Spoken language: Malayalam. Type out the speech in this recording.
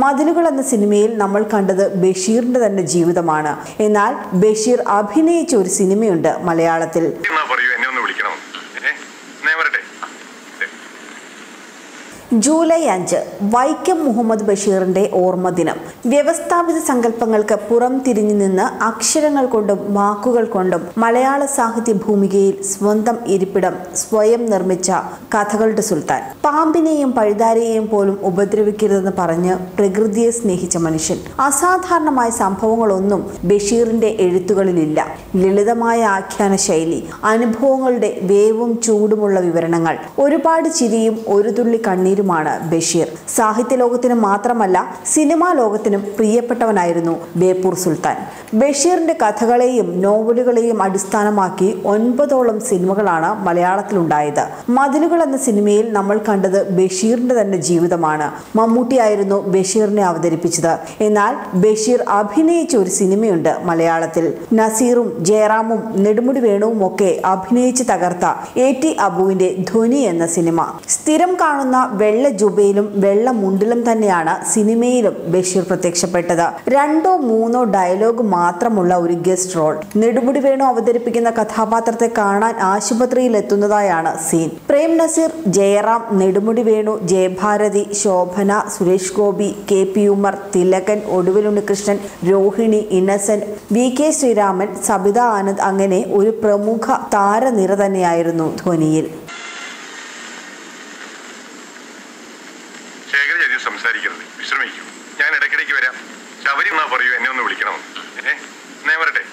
മതിലുകൾ എന്ന സിനിമയിൽ നമ്മൾ കണ്ടത് ബഷീറിന്റെ തന്നെ ജീവിതമാണ്. എന്നാൽ ബഷീർ അഭിനയിച്ച ഒരു സിനിമയുണ്ട് മലയാളത്തിൽ എന്നാ പറയൂ എന്നെ ഒന്ന് വിളിക്കണം ഏ ഞാൻ വരട്ടെ ജൂലൈ അഞ്ച് വൈക്കം മുഹമ്മദ് ബഷീറിന്റെ ഓർമ്മ ദിനം വ്യവസ്ഥാപിത സങ്കല്പങ്ങൾക്ക് പുറം തിരിഞ്ഞു നിന്ന് അക്ഷരങ്ങൾ കൊണ്ടും വാക്കുകൾ കൊണ്ടും മലയാള സാഹിത്യ ഭൂമികയിൽ സ്വന്തം ഇരിപ്പിടം സ്വയം നിർമ്മിച്ച കഥകളുടെ സുൽത്താൻ. പാമ്പിനെയും പഴുതാരയെയും പോലും ഉപദ്രവിക്കരുതെന്ന് പറഞ്ഞ് പ്രകൃതിയെ സ്നേഹിച്ച മനുഷ്യൻ. അസാധാരണമായ സംഭവങ്ങളൊന്നും ബഷീറിന്റെ എഴുത്തുകളിലില്ല. ലളിതമായ ആഖ്യാന ശൈലി അനുഭവങ്ങളുടെ വേവും ചൂടുമുള്ള വിവരണങ്ങൾ ഒരുപാട് ചിരിയും ഒരു തുള്ളി കണ്ണീരുമാണ് ബഷീർ. സാഹിത്യ ലോകത്തിന് മാത്രമല്ല സിനിമാ ലോകത്തിനും പ്രിയപ്പെട്ടവനായിരുന്നു ബേപ്പൂർ സുൽത്താൻ. ബഷീറിന്റെ കഥകളെയും നോവലുകളെയും അടിസ്ഥാനമാക്കി ഒൻപതോളം സിനിമകളാണ് മലയാളത്തിലുണ്ടായത്. മതിലുകൾ എന്ന സിനിമയിൽ നമ്മൾ കണ്ടത് ബഷീറിന്റെ തന്നെ ജീവിതമാണ്. മമ്മൂട്ടിയായിരുന്നു ബഷീറിനെ അവതരിപ്പിച്ചത്. എന്നാൽ ബഷീർ അഭിനയിച്ച ഒരു സിനിമയുണ്ട് മലയാളത്തിൽ. നസീറും ജയറാമും നെടുമുടി വേണുവും ഒക്കെ അഭിനയിച്ച് തകർത്ത എ ടി അബുവിന്റെ ധ്വനി എന്ന സിനിമ. സ്ഥിരം കാണുന്ന വെള്ള ജുബയിലും വെള്ള മുണ്ടിലും തന്നെയാണ് സിനിമയിലും ബഷീർ പ്രത്യക്ഷപ്പെട്ടത്. രണ്ടോ മൂന്നോ ഡയലോഗ് മാത്രമുള്ള ഒരു ഗസ്റ്റ് റോൾ. നെടുമുടി വേണു അവതരിപ്പിക്കുന്ന കഥാപാത്രത്തെ കാണാൻ ആശുപത്രിയിൽ എത്തുന്നതായാണ് scene. Prem Nazir Jayaram Nedumudi Venu Jayabharathi Shobana Suresh Gopi K P Umar Thilakan Oduvil Unnikrishnan Rohini Innocent V K Sreeraman Sabitha Anand അങ്ങനെ ഒരു പ്രമുഖ താരനിര തന്നെയായിരുന്നു ധ്വനിയിൽ ശേഖര വിശ്രമിക്കും. ഞാൻ ഇടയ്ക്കിടയ്ക്ക് വരാം. ശബരി എന്നാ പറയൂ എന്നെ ഒന്ന് വിളിക്കണമെന്ന് ഏ? ഞാൻ വരട്ടെ?